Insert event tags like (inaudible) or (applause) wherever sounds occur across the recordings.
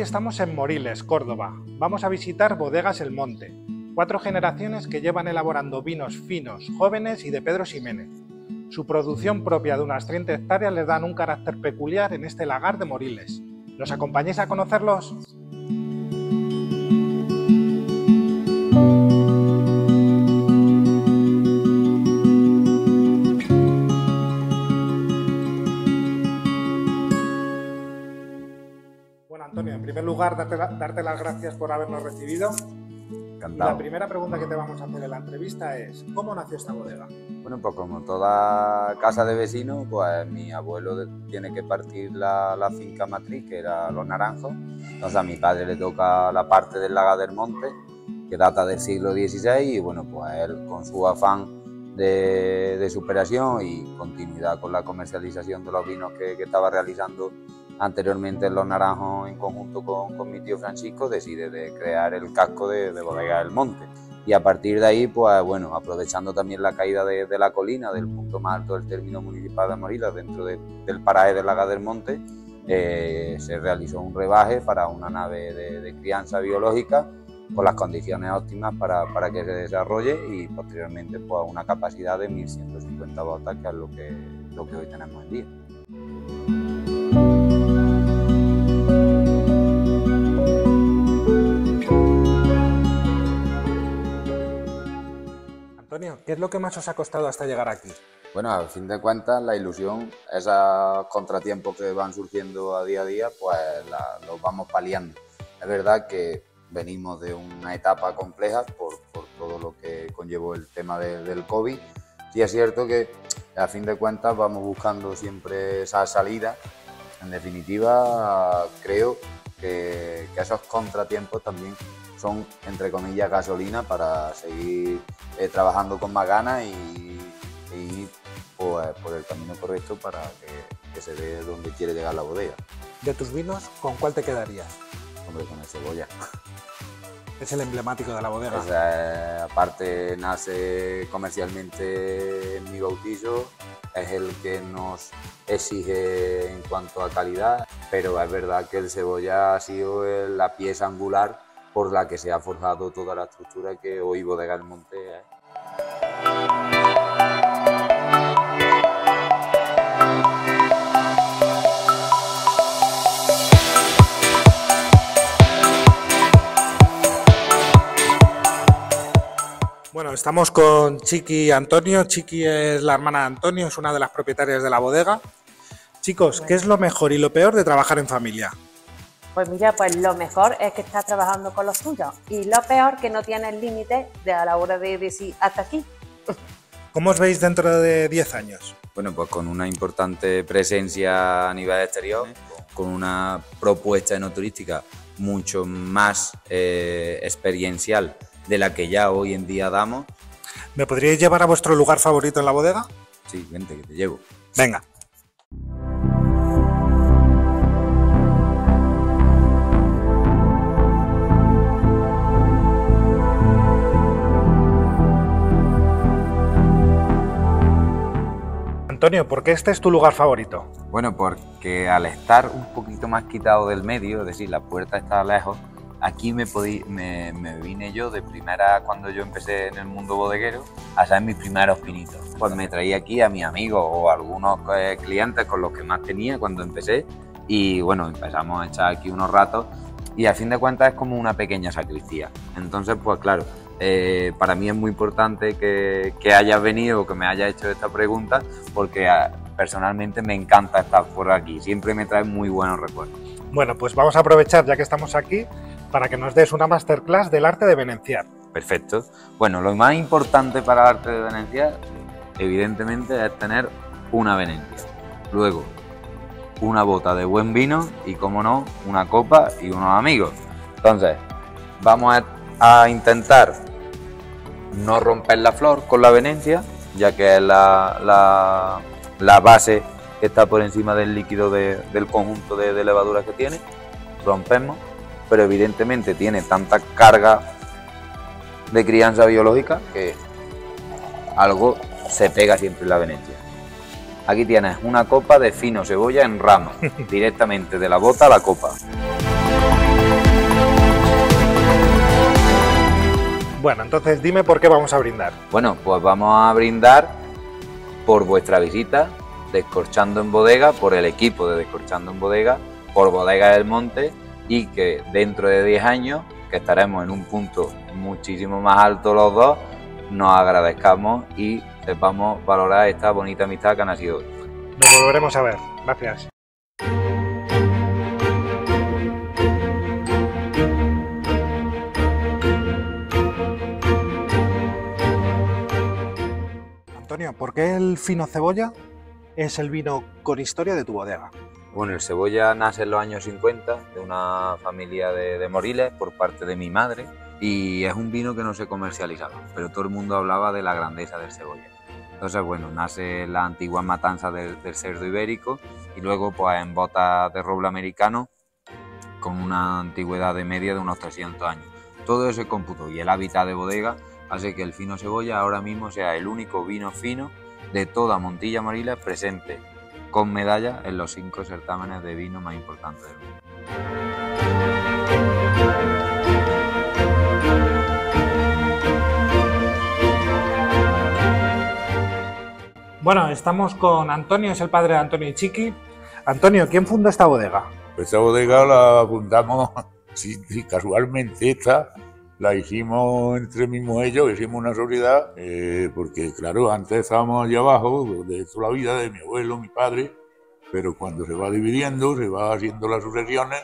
estamos en Moriles, Córdoba. Vamos a visitar Bodegas El Monte, cuatro generaciones que llevan elaborando vinos finos, jóvenes y de Pedro Ximénez. Su producción propia de unas 30 hectáreas les dan un carácter peculiar en este lagar de Moriles. ¿Nos acompañáis a conocerlos? Lugar, darte, la- darte las gracias por habernos recibido. Y Encantado. la primera pregunta que te vamos a hacer en la entrevista es, ¿cómo nació esta bodega? Bueno, pues como toda casa de vecinos, pues mi abuelo tiene que partir la, la finca matriz, que era Los Naranjos. Entonces a mi padre le toca la parte del Laga del Monte, que data del siglo XVI, y bueno, pues él con su afán de, de superación y continuidad con la comercialización de los vinos que, que estaba realizando anteriormente en Los Naranjos en conjunto con, con mi tío Francisco, decide de crear el casco de, de Bodega del Monte. Y a partir de ahí, pues bueno, aprovechando también la caída de, de la colina, del punto más alto del término municipal de Morilas, dentro de- del paraje del Laga del Monte, eh, se realizó un rebaje para una nave de, de crianza biológica con las condiciones óptimas para, para que se desarrolle y posteriormente pues, una capacidad de 1.150 botas, que es lo que, lo que hoy tenemos en día. Antonio, ¿qué es lo que más os ha costado hasta llegar aquí? Bueno, a fin de cuentas, la ilusión, esos contratiempos que van surgiendo a día a día, pues la- los vamos paliando. Es verdad que venimos de una etapa compleja por, por todo lo que conllevó el tema de- del COVID. Sí es cierto que a fin de cuentas vamos buscando siempre esa salida. En definitiva, creo que, que esos contratiempos también son, entre comillas, gasolina para seguir eh, trabajando con más ganas y, ir pues, por el camino correcto para que, que se vea donde quiere llegar la bodega. De tus vinos, ¿con cuál te quedarías? Hombre, con el cebolla. (laughs) Es el emblemático de la bodega. O sea, aparte nace comercialmente en mi bautizo, es el que nos exige en cuanto a calidad, pero es verdad que el cebolla ha sido la pieza angular por la que se ha forjado toda la estructura que hoy Bodega del Monte es. Bueno, estamos con Chiqui Antonio. Chiqui es la hermana de Antonio, es una de las propietarias de la bodega. Chicos, ¿qué es lo mejor y lo peor de trabajar en familia? Pues mira, pues lo mejor es que estás trabajando con los tuyos y lo peor que no tienes límite de a la hora de decir hasta aquí. (laughs) ¿Cómo os veis dentro de 10 años? Bueno, pues con una importante presencia a nivel exterior, con una propuesta enoturística mucho más eh, experiencial de la que ya hoy en día damos. ¿Me podríais llevar a vuestro lugar favorito en la bodega? Sí, vente, que te llevo. Venga. Antonio, ¿por qué este es tu lugar favorito? Bueno, porque al estar un poquito más quitado del medio, es decir, la puerta está lejos, aquí me, vine yo de primera cuando yo empecé en el mundo bodeguero a hacer mis primeros pinitos. Pues me traía aquí a mis amigos o algunos eh, clientes con los que más tenía cuando empecé y bueno, empezamos a echar aquí unos ratos y a fin de cuentas es como una pequeña sacristía. Entonces, pues claro, eh, para mí es muy importante que, que hayas venido, que me hayas hecho esta pregunta, porque ah, personalmente me encanta estar por aquí, siempre me trae muy buenos recuerdos. Bueno, pues vamos a aprovechar ya que estamos aquí para que nos des una masterclass del arte de venenciar. Perfecto. Bueno, lo más importante para el arte de Venecia, evidentemente, es tener una Venecia. Luego, una bota de buen vino y, como no, una copa y unos amigos. Entonces, vamos a, a intentar no romper la flor con la Venecia, ya que es la, la- la base que está por encima del líquido de- del conjunto de, de levaduras que tiene. Rompemos, pero evidentemente tiene tanta carga de crianza biológica que algo se pega siempre en la Venecia. Aquí tienes una copa de fino cebolla en rama, (laughs) directamente de la bota a la copa. Bueno, entonces dime por qué vamos a brindar. Bueno, pues vamos a brindar por vuestra visita, Descorchando en Bodega, por el equipo de Descorchando en Bodega, por Bodega del Monte y que dentro de 10 años, que estaremos en un punto muchísimo más alto los dos, nos agradezcamos y sepamos valorar esta bonita amistad que ha nacido hoy. Nos volveremos a ver. Gracias. Antonio, ¿por qué el fino cebolla es el vino con historia de tu bodega? Bueno, el cebolla nace en los años 50 de una familia de, Moriles por parte de mi madre y es un vino que no se comercializaba, pero todo el mundo hablaba de la grandeza del cebolla. Entonces, bueno, nace la antigua matanza del, cerdo ibérico y luego pues en botas de roble americano con una antigüedad de media de unos 300 años. Todo ese cómputo y el hábitat de bodega hace que el fino cebolla ahora mismo sea el único vino fino de toda Montilla Moriles presente con medalla en los cinco certámenes de vino más importantes del mundo. Bueno, estamos con Antonio, es el padre de Antonio y Chiqui. Antonio, ¿quién fundó esta bodega? Pues esta bodega la fundamos, (laughs) sí, casualmente esta la hicimos entre mi mujer y yo, hicimos una sociedad, eh, porque claro, antes estábamos allá abajo, de toda la vida de mi abuelo, mi padre, pero cuando se va dividiendo, se va haciendo las sucesiones,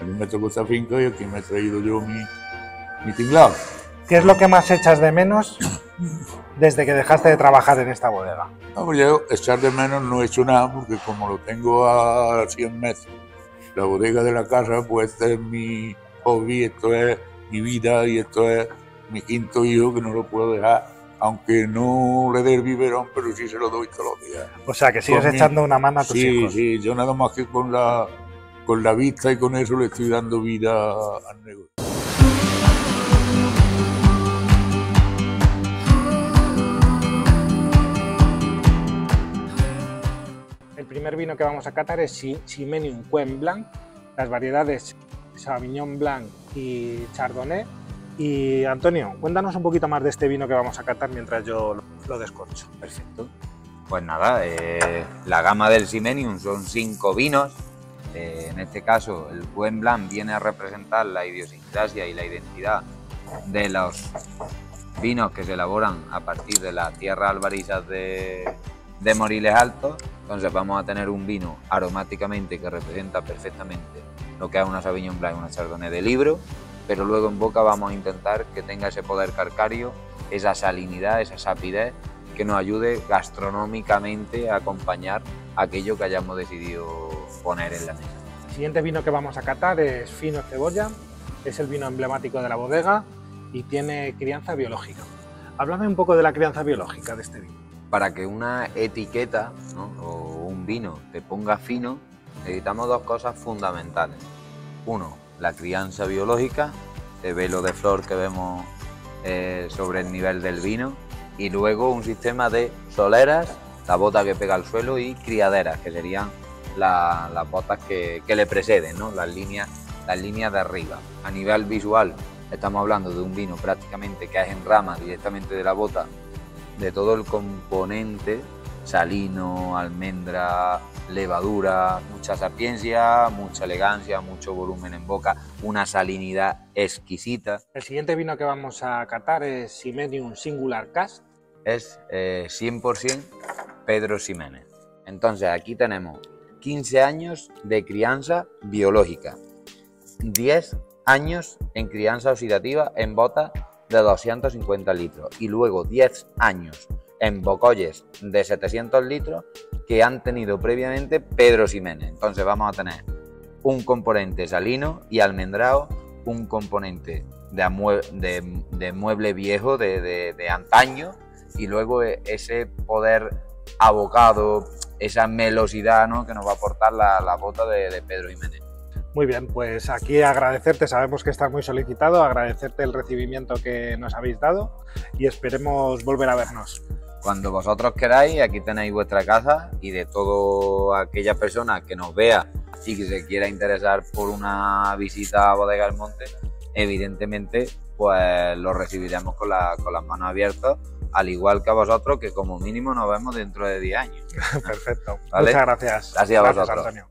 a mí me tocó esta finca y aquí me he traído yo mi, mi tinglado. ¿Qué es lo que más echas de menos desde que dejaste de trabajar en esta bodega? No, pues yo echar de menos no he hecho nada, porque como lo tengo a 100 metros, la bodega de la casa, pues este es mi hobby, esto es mi vida y esto es mi quinto hijo que no lo puedo dejar, aunque no le dé el biberón, pero sí se lo doy todos los días. O sea, que sigues mi- echando una mano a tus Sí, hijos. sí, yo nada más que con la, con la vista y con eso le estoy dando vida al negocio. El primer vino que vamos a catar es Si- Simenium Quen Blanc, las variedades Sauvignon Blanc y Chardonnay. Y Antonio, cuéntanos un poquito más de este vino que vamos a catar mientras yo lo, descorcho. Perfecto. Pues nada, eh, la gama del Simenium son cinco vinos. Eh, en este caso, el Buen Blanc viene a representar la idiosincrasia y la identidad de los vinos que se elaboran a partir de las tierras albarizas de, Moriles Altos. Entonces vamos a tener un vino aromáticamente que representa perfectamente lo que es una Sauvignon Blanc una Chardonnay de libro, pero luego en boca vamos a intentar que tenga ese poder carcario, esa salinidad, esa sapidez que nos ayude gastronómicamente a acompañar aquello que hayamos decidido poner en la mesa. El siguiente vino que vamos a catar es Fino Cebolla, es el vino emblemático de la bodega y tiene crianza biológica. Háblame un poco de la crianza biológica de este vino. Para que una etiqueta ¿no? o un vino te ponga fino, necesitamos dos cosas fundamentales. Uno, la crianza biológica, el velo de flor que vemos eh, sobre el nivel del vino, y luego un sistema de soleras, la bota que pega al suelo, y criaderas, que serían la- las botas que, que le preceden, ¿no? las, líneas, las líneas de arriba. A nivel visual, estamos hablando de un vino prácticamente que es en rama directamente de la bota, de todo el componente salino, almendra, levadura, mucha sapiencia, mucha elegancia, mucho volumen en boca, una salinidad exquisita. El siguiente vino que vamos a catar es Simenium Singular Cast. Es eh, 100% Pedro Ximénez. Entonces aquí tenemos 15 años de crianza biológica, 10 años en crianza oxidativa en botas de 250 litros y luego 10 años en bocolles de 700 litros que han tenido previamente Pedro Ximénez. Entonces vamos a tener un componente salino y almendrado, un componente de, mueble viejo de, antaño y luego e- ese poder abocado, esa melosidad ¿no? que nos va a aportar la, la bota de Pedro Jiménez. Muy bien, pues aquí agradecerte, sabemos que estás muy solicitado, agradecerte el recibimiento que nos habéis dado y esperemos volver a vernos. Cuando vosotros queráis, aquí tenéis vuestra casa y de toda aquella persona que nos vea y que se quiera interesar por una visita a Bodega del Monte, evidentemente pues lo recibiremos con, la- con las manos abiertas, al igual que a vosotros, que como mínimo nos vemos dentro de 10 años. (laughs) Perfecto. Vale. Muchas gracias. Gracias a vosotros. Antonio.